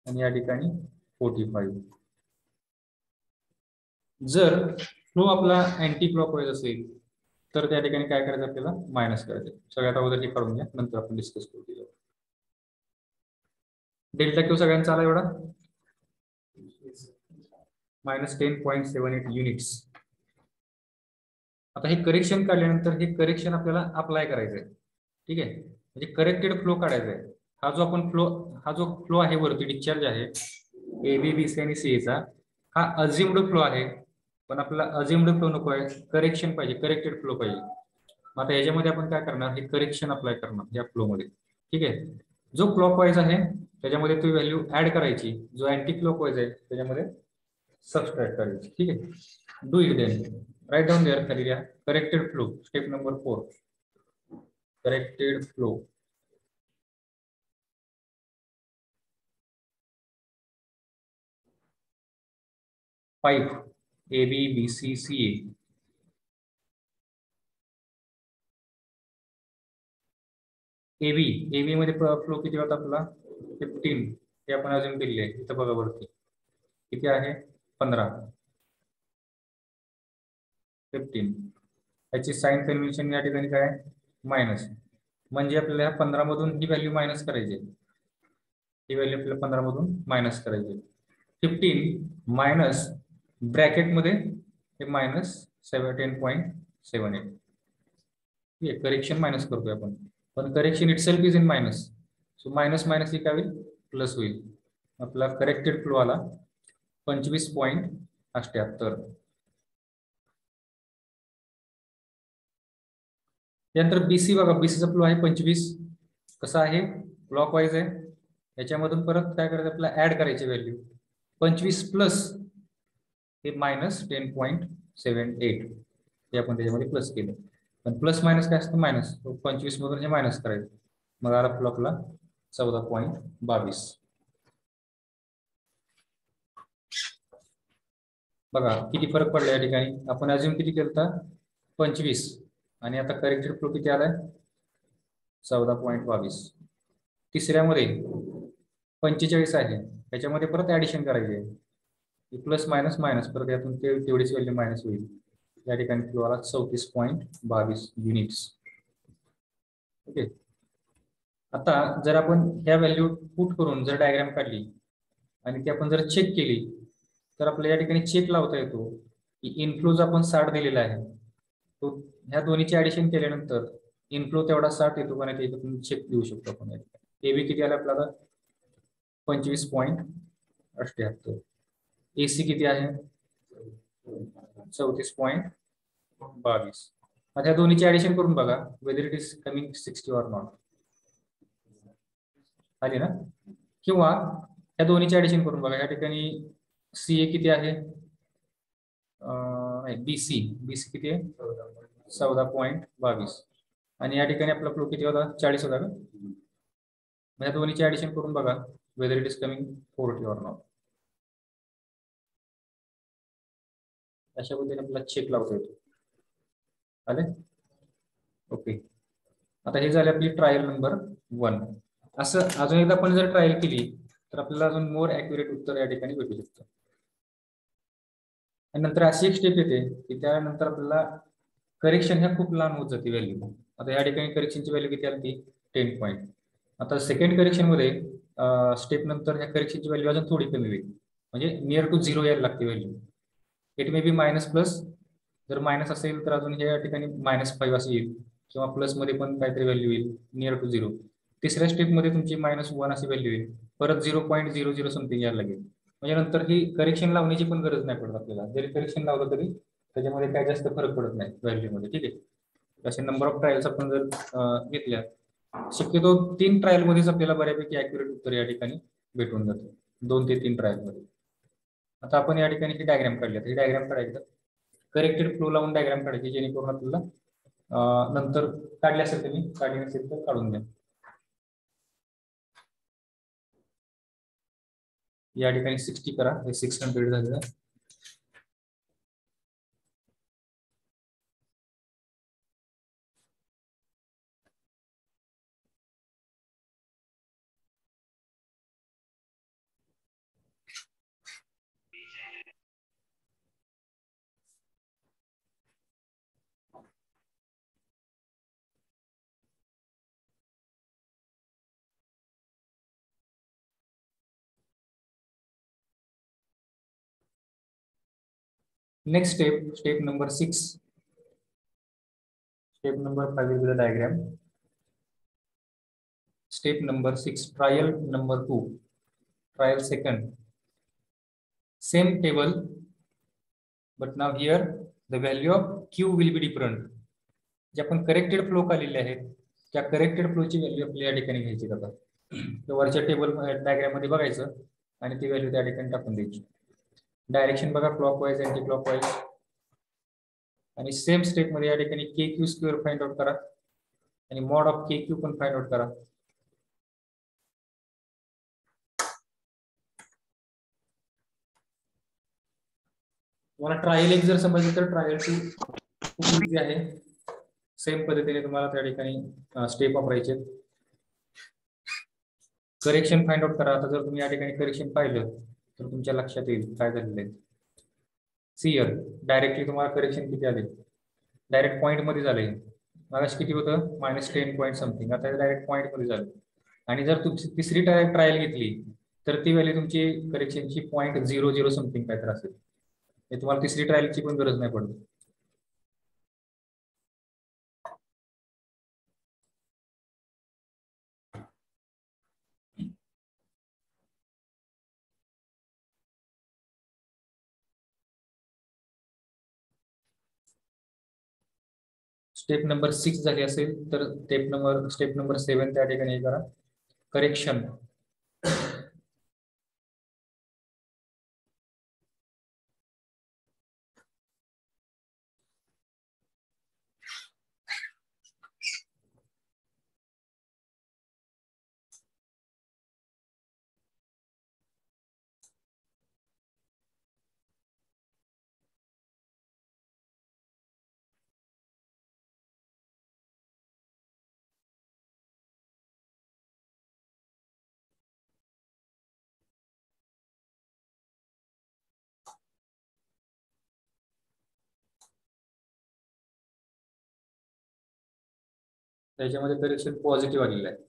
Speaker 1: आणि या ठिकाणी फोर्टी फाईव्ह जर फ्लो आपला अँटी क्लॉकवाईज असेल तर त्या ठिकाणी काय करायचं आपल्याला? मायनस करायचं. सगळ्यात अगोदर हे काढून घ्या नंतर आपण डिस्कस करू दिलं डेल्टा क्यू सगळ्यांचा आला एवढा? Minus ten point seven eight units आता हे करेक्शन काढल्यानंतर हे करेक्शन आपल्याला अप्लाय करायचं आहे ठीक आहे? म्हणजे करेक्टेड फ्लो काढायचा आहे हा जो आपण फ्लो हा जो फ्लो आहे वरती डिस्चार्ज आहे ए बी बी सी आणि सी एचा हा अझिम्ड फ्लो आहे. पण आपल्याला अझिम्ड फ्लो नको आहे. करेक्शन पाहिजे. करेक्टेड फ्लो पाहिजे. मग आता याच्यामध्ये आपण काय करणार? हे करेक्शन अप्लाय करणार या फ्लोमध्ये ठीक आहे? जो क्लॉक वाईज आहे त्याच्यामध्ये ती व्हॅल्यू ऍड करायची. जो अँटी क्लॉक वाईज आहे त्याच्यामध्ये सबस्ट्रॅक्ट करायची. ठीक आहे? Do it then write down there खाली द्या corrected flow step number four corrected flow pipe A B B C मध्ये फ्लो किती होता आपला? फिफ्टीन हे आपण अजून दिले आहे इथं बघा वरती. किती आहे? पंधरा. फिफ्टीन याची साईन कन्व्हेन्शन या ठिकाणी काय? मायनस म्हणजे आपल्याला ह्या पंधरा मधून ही व्हॅल्यू मायनस करायची ही व्हॅल्यू आपल्याला पंधरा मधून मायनस करायची फिफ्टीन मायनस ब्रॅकेटमध्ये हे minus seven point seven eight ठीक आहे करेक्शन मायनस करतोय आपण. पण correction itself is in minus so minus minus हे काय होईल? प्लस होईल. आपला करेक्टेड फ्लो आला. पंचवीस पॉईंट अष्ट्याहत्तर त्यानंतर बीसी बघा बीसीचा फ्लो आहे पंचवीस. कसा आहे? क्लॉक वाईज आहे. याच्यामधून परत काय करायचं? आपल्याला ऍड करायची व्हॅल्यू पंचवीस प्लस हे minus ten point seven eight हे आपण त्याच्यामध्ये प्लस केलं. पण प्लस मायनस काय असतं? मायनस पंचवीस मधून हे मायनस करायचं. मग आला फ्लो आपला चौदा पॉईंट बावीस. बघा किती फरक पडला या ठिकाणी? आपण अजून किती केलं पंचवीस. आणि आता करेक्टेड फ्लो किती आलाय? चौदा पॉईंट बावीस. तिसऱ्यामध्ये पंचेचाळीस आहे. त्याच्यामध्ये परत ऍडिशन करायची आहे. प्लस मायनस मायनस परत यातून ते तेवढीच व्हॅल्यू मायनस होईल. या ठिकाणी फ्लो आला चौतीस पॉईंट बावीस युनिट्स ओके आता जर आपण ह्या व्हॅल्यू पुट करून जर डायग्राम काढली आणि ती आपण जर चेक केली तर आपल्याला या ठिकाणी चेक लावता येतो की इन्फ्लो जो आपण साठ दिलेला आहे. तो ह्या दोन्हीचे ॲडिशन केल्यानंतर इनफ्लो तेवढा साठ येतो का नाही ते चेक देऊ शकतो आपण. या ठिकाणी एबी किती आला आपल्याला? पंचवीस पॉईंट एसी किती आहे? चौतीस पॉईंट बावीस. आता ह्या दोन्हीचे ऍडिशन करून बघा whether it is coming sixty or not आली ना? किंवा या दोन्हीचे ऍडिशन करून बघा या ठिकाणी सी ए किती आहे? बी सी बी सी किती आहे? चौदा पॉईंट बावीस. आणि या ठिकाणी आपला फ्लो किती होता? चाळीस होता का? या दोन्हीचे ऍडिशन करून बघा whether it is coming forty or not अशा पद्धतीने आपल्याला चेक लावता येतो. आले? ओके. आता हे झाले आपली ट्रायल नंबर वन असं अजून एकदा आपण जर ट्रायल केली तर आपल्याला अजून मोर ऍक्युरेट उत्तर या ठिकाणी भेटू शकतं. आणि नंतर अशी एक स्टेप येते की त्यानंतर आपल्याला करेक्शन ह्या खूप लहान होत जाते व्हॅल्यू आता या ठिकाणी करेक्शनची व्हॅल्यू किती आली? ती टेन पॉईंट आता सेकंड करेक्शनमध्ये स्टेप नंतर ह्या करेक्शनची व्हॅल्यू अजून थोडी कमी होईल. म्हणजे नियर टू झिरो यायला लागते value it may be minus plus जर मायनस असेल तर अजून या ठिकाणी मायनस फाईव्ह असे येईल. किंवा प्लसमध्ये पण काहीतरी व्हॅल्यू येईल. नियर टू झिरो तिसऱ्या स्टेपमध्ये तुमची मायनस वन अशी व्हॅल्यू येईल. परत zero point zero zero something यायला लागेल. म्हणजे नंतर ही करेक्शन लावण्याची पण गरज नाही पडत आपल्याला. जरी करेक्शन लावलं तरी त्याच्यामध्ये काय जास्त फरक पडत नाही व्हॅल्यूमध्ये ठीक आहे? असे नंबर ऑफ ट्रायल्स आपण जर घेतल्या शक्यतो तीन ट्रायल मध्येच आपल्याला बऱ्यापैकी अॅक्युरेट उत्तर या ठिकाणी भेटून जातो. दोन ते तीन ट्रायलमध्ये. आता आपण या ठिकाणी ही डायग्राम काढली ही डायग्राम काढायचं करेक्टेड फ्लो लावून डायग्राम काढायची जेणेकरून आपल्याला नंतर काढली असेल तुम्ही काढली नसेल तर काढून द्या. या ठिकाणी सिक्स्टी करा हे सिक्स हंड्रेड झालेलं Next step, step number six. Step number five will be the diagram. Step number six, trial number two, trial second. Same table, but now here the value of Q will be different. जे आपण करेक्टेड फ्लो काढलेले आहेत त्या करेक्टेड फ्लोची व्हॅल्यू आपल्या या ठिकाणी घ्यायची आता वरच्या टेबल डायग्राममध्ये बघायचं आणि ती व्हॅल्यू त्या ठिकाणी टाकून द्यायची डायरेक्शन बघा clockwise anticlockwise आणि सेम स्टेपमध्ये या ठिकाणी K Q square find out करा. आणि मॉड ऑफ के क्यू पण फाइंड आउट करा. तुम्हाला ट्रायल एक जर समजलं तर ट्रायल टू इझी आहे. सेम पद्धतीने तुम्हाला त्या ठिकाणी स्टेप वापरायचे करेक्शन फाइंड आउट करा. आता जर तुम्ही या ठिकाणी करेक्शन पाहिलं तर तुमच्या लक्षात येईल काय झालेलं आहे. सीएल डायरेक्टली तुम्हाला करेक्शन किती आले? डायरेक्ट पॉईंटमध्ये झाले. मागास किती होतं? मायनस टेन पॉईंट समथिंग आता डायरेक्ट पॉईंटमध्ये झालं. आणि जर तुमची तिसरी ट्रायल घेतली तर ती व्हॅल्यू तुमची करेक्शनची पॉईंट झिरो झिरो समथिंग काय तर असेल. हे तुम्हाला तिसरी ट्रायलची पण गरज नाही पडत. स्टेप नंबर सिक्स झाली असेल तर step number step number seven त्या ठिकाणी करा. करेक्शन त्याच्यामध्ये करेक्शन पॉझिटिव्ह आलेलं आहे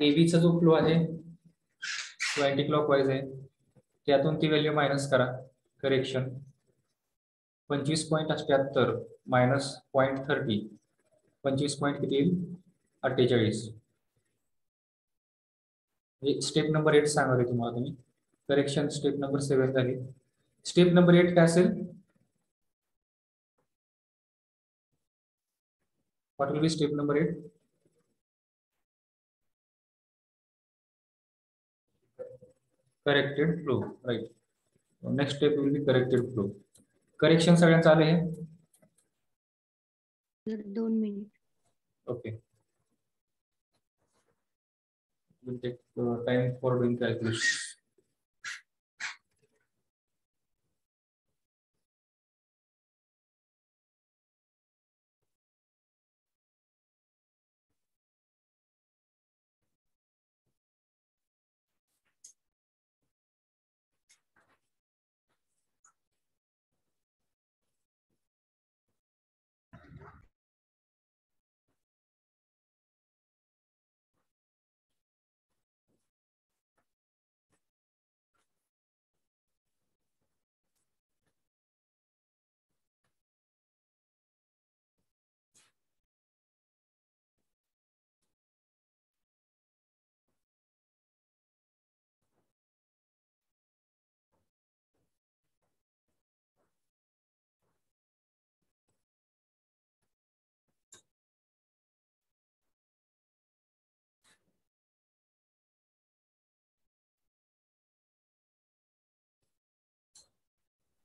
Speaker 1: एबीचा जो फ्लो आहे तो अँटी क्लॉक वाईज आहे त्यातून ती व्हॅल्यू मायनस करा करेक्शन पंचवीस पॉईंट अठ्ठ्याहत्तर मायनस पॉईंट थर्टी पंचवीस पॉईंट किती येईल? अठ्ठेचाळीस. स्टेप नंबर एट सांगा तुम्हाला तुम्ही. करेक्शन स्टेप नंबर सेवन झाली. स्टेप नंबर एट काय असेल? What will be step number eight? Corrected flow, right. So next step will be corrected flow. Correction सगळ्यांचं आले हे
Speaker 2: सर दोन minute
Speaker 1: Okay. We'll take uh, time for doing calculation.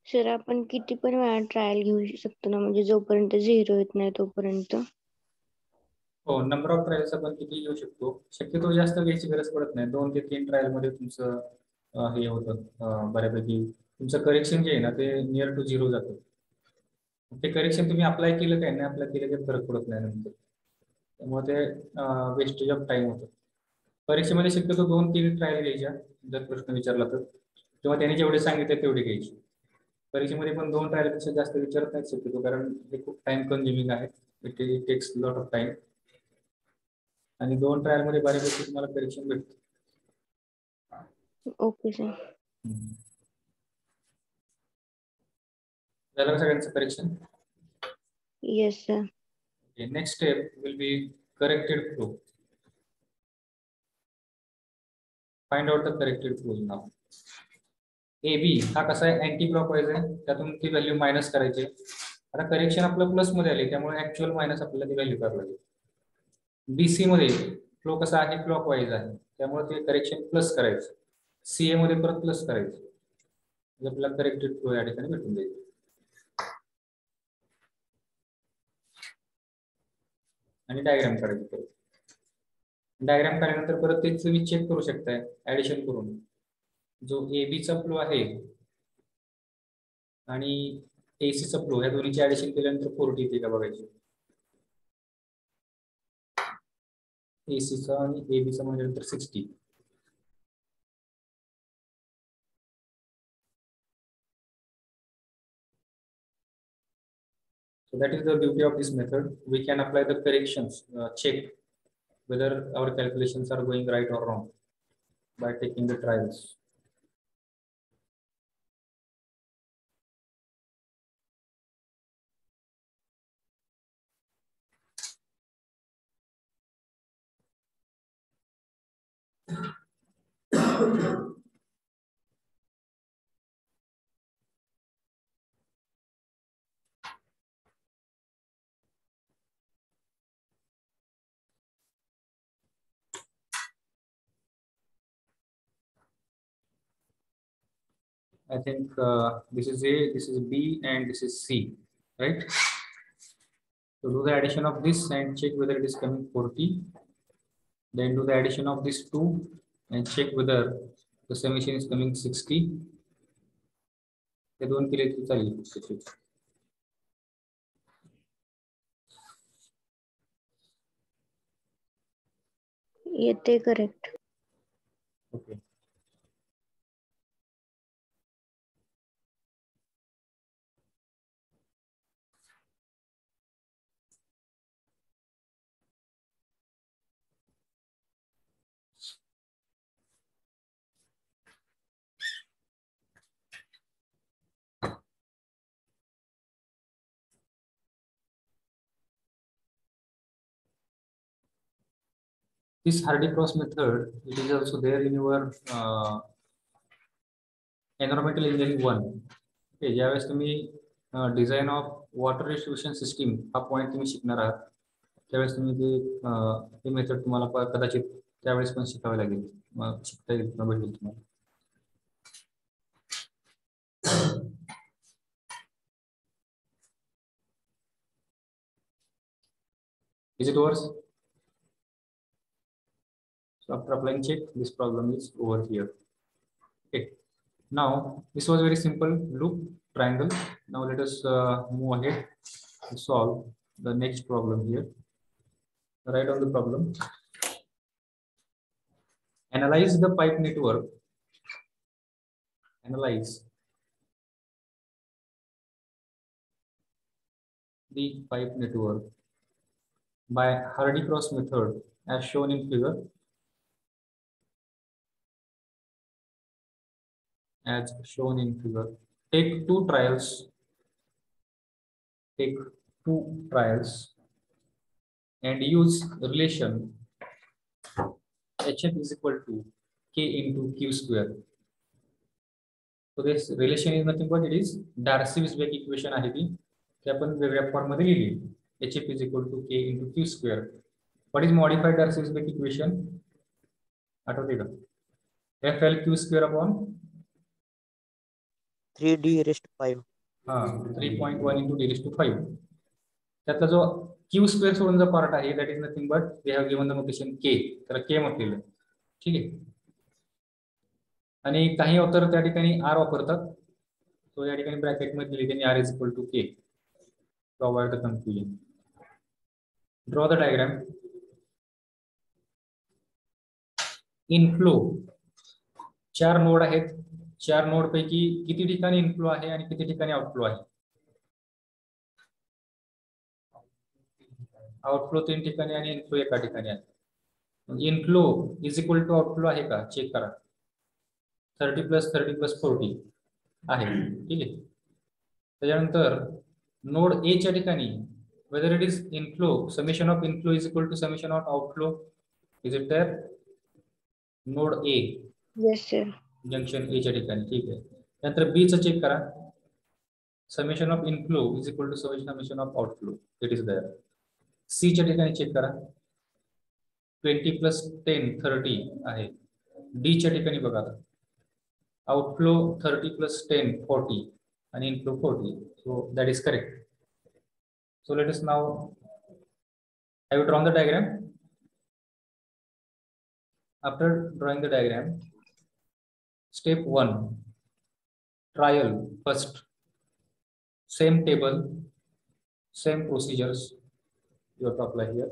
Speaker 2: Sir आपण किती पण वेळा ट्रायल घेऊ शकतो ना म्हणजे जोपर्यंत झिरो येत नाही तोपर्यंत.
Speaker 1: हो नंबर ऑफ ट्रायल्स आपण किती घेऊ शकतो? शक्यतो जास्त घ्यायची गरज पडत नाही. दोन ते तीन ट्रायलमध्ये तुमचं हे होतं. बऱ्यापैकी तुमचं करेक्शन जे आहे ना ते नियर टू झिरो जातं. ते करेक्शन तुम्ही अप्लाय केलं काय नाही अप्लाय केलं काही फरक पडत नाही नंतर. त्यामुळे ते वेस्टेज ऑफ टाइम होतं. परीक्षेमध्ये शक्यतो दोन तीन ट्रायल घ्यायच्या जर प्रश्न विचारला तर. किंवा त्यांनी जेवढे सांगितले तेवढे घ्यायचे. परीक्षेमध्ये पण दोन ट्रायलपेक्षा जास्त विचारत नाहीत शक्यतो कारण हे खूप टाइम कन्झ्युमिंग आहे. It takes lot of time आणि दोन ट्रायलमध्ये बऱ्यापैकी तुम्हाला करेक्शन भेटतं.
Speaker 2: ओके सर
Speaker 1: झालं सगळ्यांचं
Speaker 2: correction yes
Speaker 1: sir next step will be corrected flow. Find out the corrected flow now. AB हा कसा आहे? अँटी क्लॉकवाईज आहे. त्यातून ती व्हॅल्यू मायनस करायची. आता करेक्शन आपलं प्लसमध्ये आले त्यामुळे ऍक्च्युअल मायनस आपल्याला ती व्हॅल्यू करावी लागेल. बीसी मध्ये फ्लो कसा आहे? क्लॉकवाईज आहे. त्यामुळे ते करेक्शन प्लस करायचं. सीए मध्ये परत प्लस करायचं. म्हणजे आपल्याला करेक्टेड फ्लो या ठिकाणी भेटून जाईल. आणि डायग्राम काढायची परत. डायग्राम काढल्यानंतर परत ते तुम्ही चेक करू शकताय. ऍडिशन करून. जो AB चा फ्लो आहे आणि AC चा फ्लो या दोन्हीची ऍडिशन केल्यानंतर फोर्टी येते का बघायची AC चा आणि AB चा म्हटल्यानंतर sixty So that is the beauty of this method. We can apply the corrections, uh, check whether our calculations are going right or wrong by taking the trials. I think uh, this is A, this is B, and this is C, right? So do the addition of this and check whether it is coming 40 Then do the addition of these two and check whether the summation is coming 60. हे दोन केले तरी चालेल फक्त.
Speaker 2: येते correct
Speaker 1: Okay. This Hardy-Cross method, it is also there in your uh, environmental engineering one. Okay, ज्यावेळेस तुम्ही design of water distribution system हा पॉईंट तुम्ही शिकणार आहात त्यावेळेस तुम्ही ते uh, ते मेथड तुम्हाला कदाचित त्यावेळेस पण शिकावे लागेल. शिकता येईल किंवा भेटेल तुम्हाला. Is it worse So after applying check, this problem is over here. Okay. Now, this was very simple loop triangle. Now let us uh, move ahead to solve the next problem here. Write on the problem. Analyze the pipe network. Analyze the pipe network by Hardy-Cross method as shown in figure. As shown in figure. Take two trials. Take two trials and use relation HF is equal to K into Q square. So this relation is nothing but it is Darcy-Weisbach equation आहे ती ती आपण वेगळ्या फॉर्म मध्ये लिहिली HF is equal to K into Q square. What is modified Darcy-Weisbach equation? आठवते का? FL Q square upon
Speaker 4: three D raised five.
Speaker 1: हा three point one into D raise to five त्यातला जो क्यू स्क्वेअर सोडून जो पार्ट आहे that is nothing but they have given the notation K त्याला के म्हटलेलं आहे. ठीक आहे? आणि काही ऑथर त्या ठिकाणी आर वापरतात. तो या ठिकाणी ब्रॅकेटमध्ये दिली त्यांनी R is equal to K to the confusion draw the diagram inflow चार नोड आहेत. चार नोड पैकी किती ठिकाणी इनफ्लो आहे आणि किती ठिकाणी आउटफ्लो आहे? आउटफ्लो तीन ठिकाणी आणि इनफ्लो एका ठिकाणी आहे. Inflow is equal to outflow आहे का? चेक करा. Thirty plus thirty plus forty आहे. ठीक आहे? त्याच्यानंतर नोड ए च्या ठिकाणी whether it is inflow summation of inflow is equal to summation of outflow is it
Speaker 2: node A
Speaker 1: junction A च्या ठिकाणी. ठीक आहे. त्यानंतर बी चं चेक करा. Summation of inflow is equal to summation of outflow it is दर सी च्या ठिकाणी चेक करा. ट्वेंटी प्लस टेन थर्टी आहे. डी च्या ठिकाणी बघा outflow thirty plus ten forty आणि inflow forty so that is correct so let us now I you the the after drawing the the step one, trial first, same table, same procedures you have to apply here.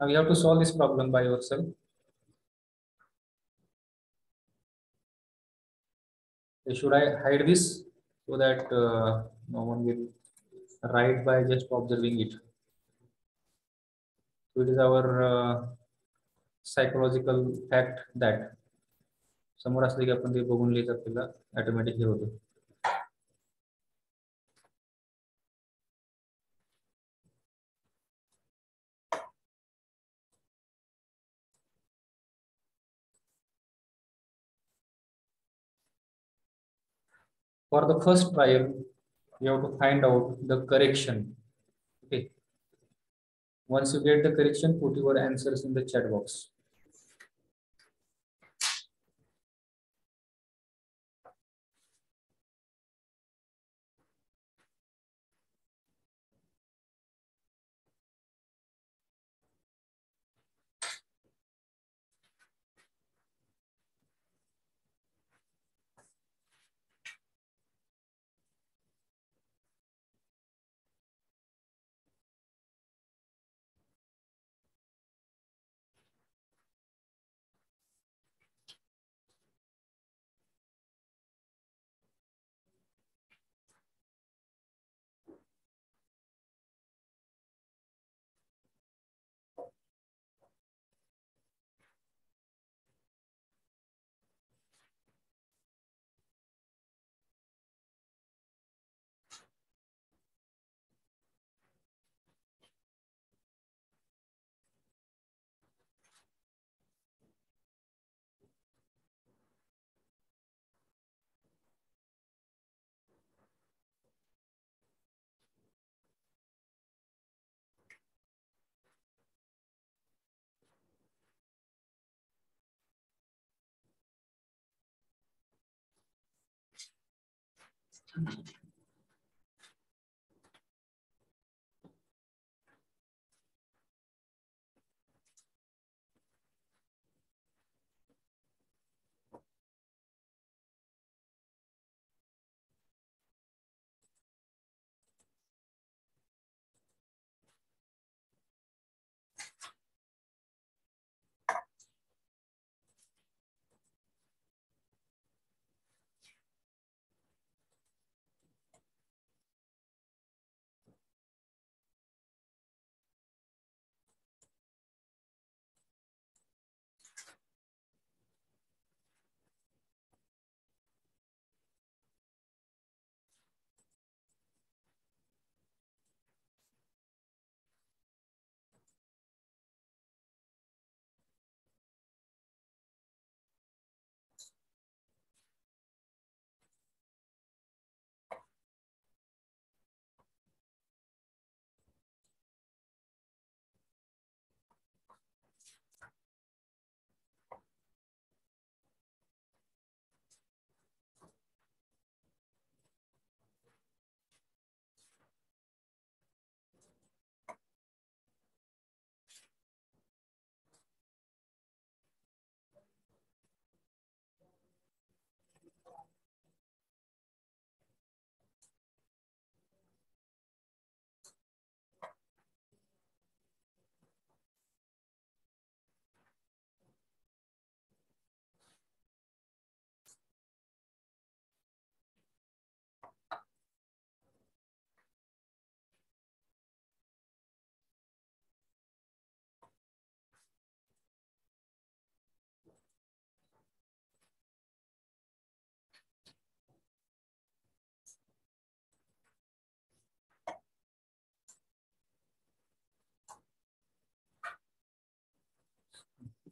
Speaker 1: Now you have to solve this problem by yourself. Should I hide this so that uh, no one will write by just observing it. So it is our uh, psychological fact that समोर असले की आपण ते बघून लिहित आपल्याला ऑटोमॅटिक हे होतो. For the first trial we have to find out the correction okay once you get the correction put your answers in the chat box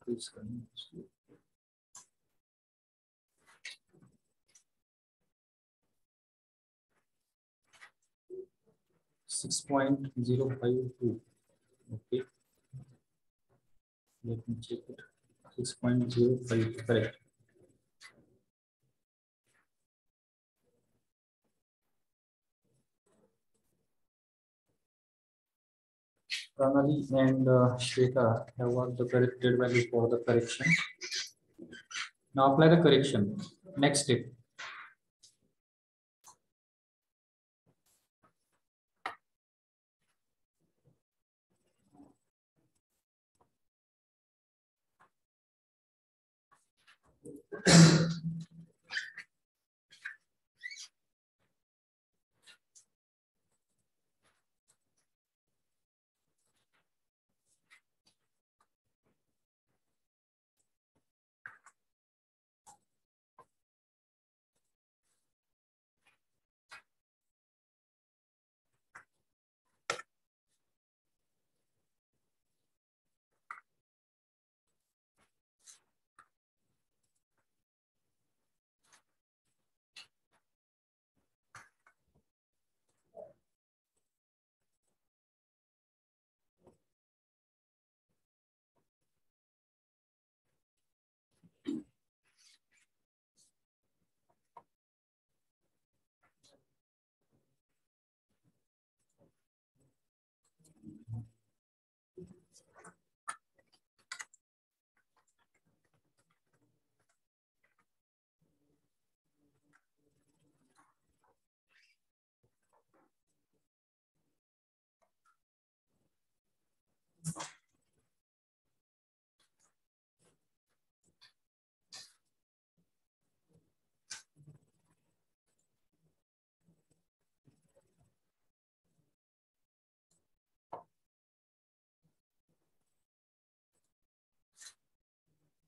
Speaker 1: Is running slow. Six point zero five two. Okay. Let me check it. Six point zero five, correct. Pranali and uh, Shweta have got the corrected value for the correction. Now apply the correction. Next step.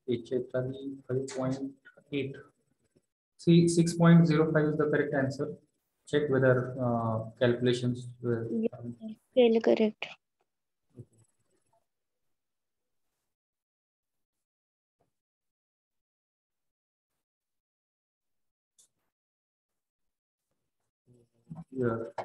Speaker 1: Chetali five point eight. See, six point zero five is the correct answer. Check whether uh, calculations were.
Speaker 2: केलं correct
Speaker 1: Yeah.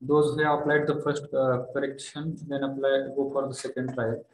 Speaker 1: Those who have applied the first uh, correction, then apply, go for the second trial.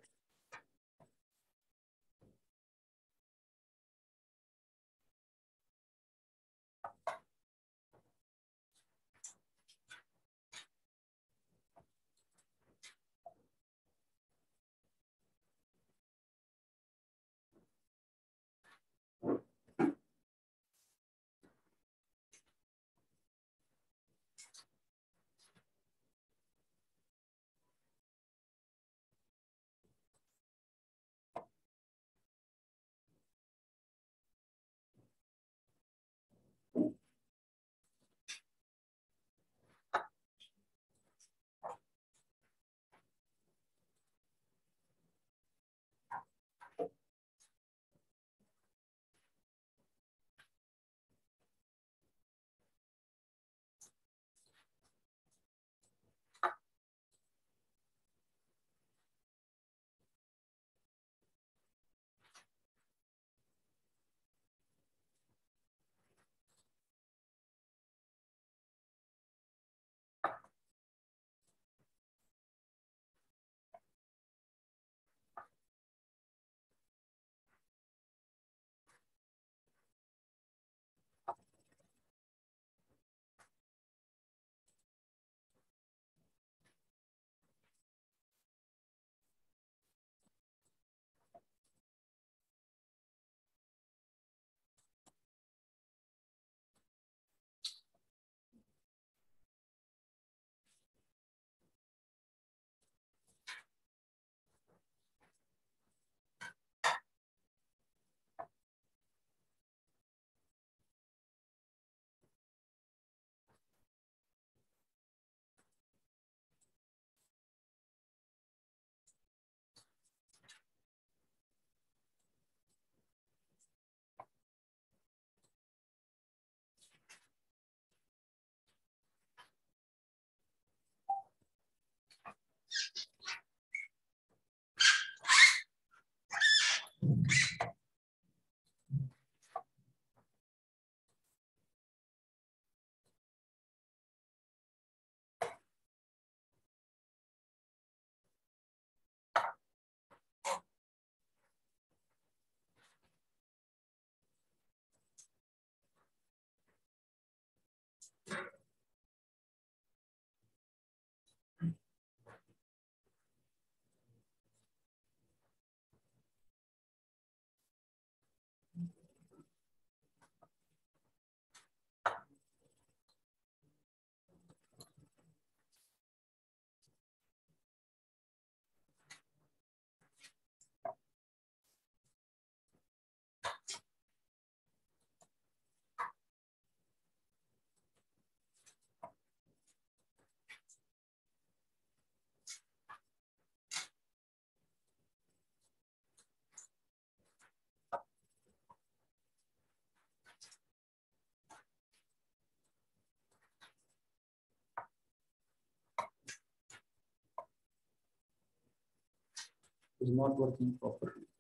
Speaker 1: Is not working properly.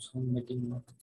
Speaker 1: Zoom meeting